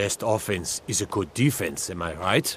Best offense is a good defense, am I right?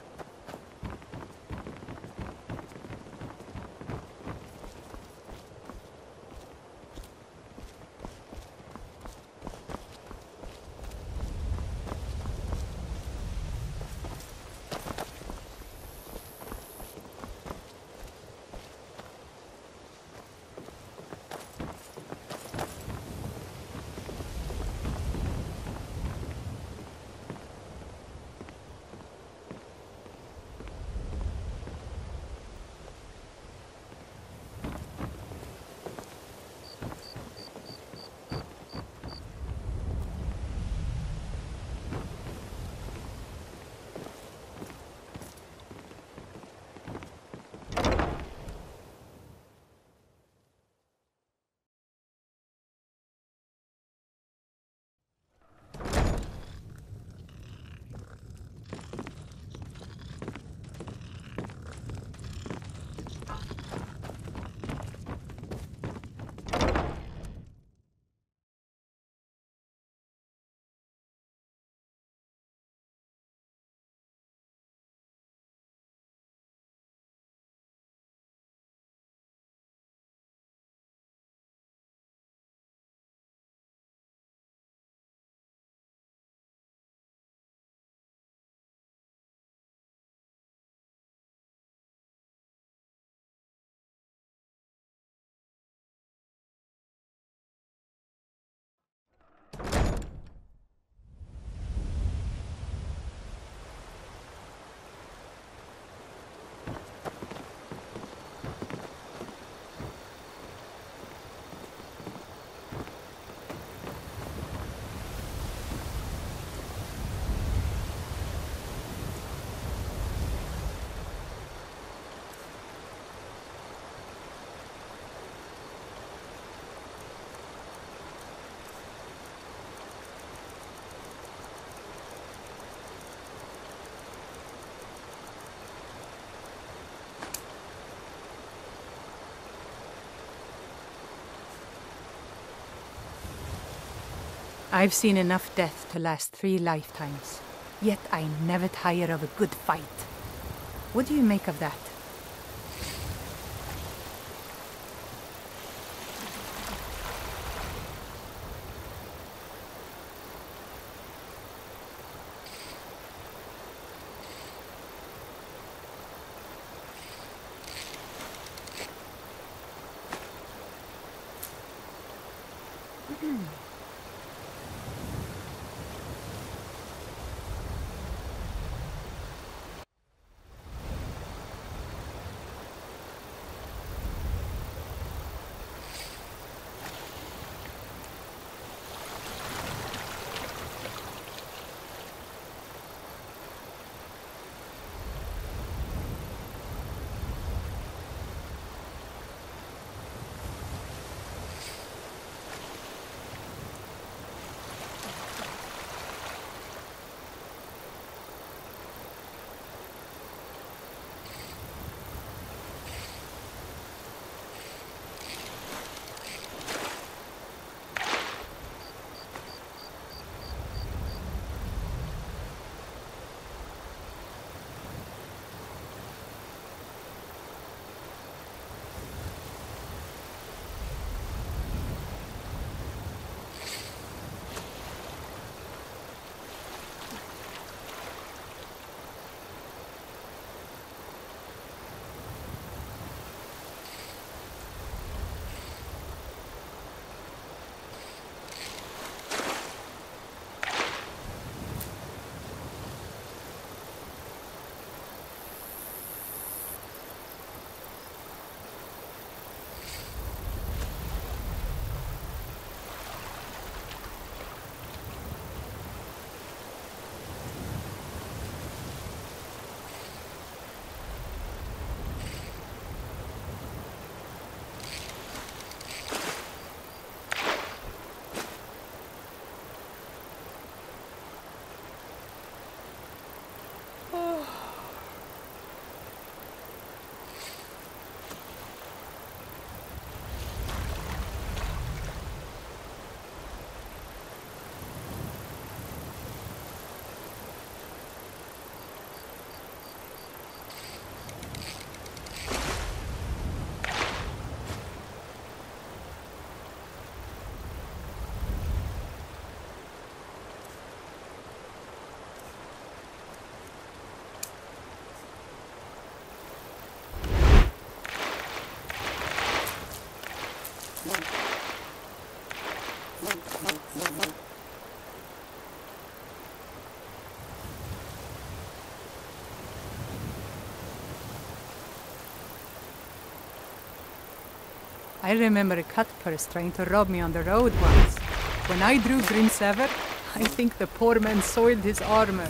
I've seen enough death to last three lifetimes. Yet I never tire of a good fight. What do you make of that? I remember a cut purse trying to rob me on the road once. When I drew Grimsever, I think the poor man soiled his armor.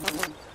Mm-hmm.